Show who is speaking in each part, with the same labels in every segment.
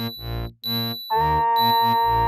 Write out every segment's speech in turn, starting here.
Speaker 1: Thank you.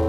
Speaker 1: you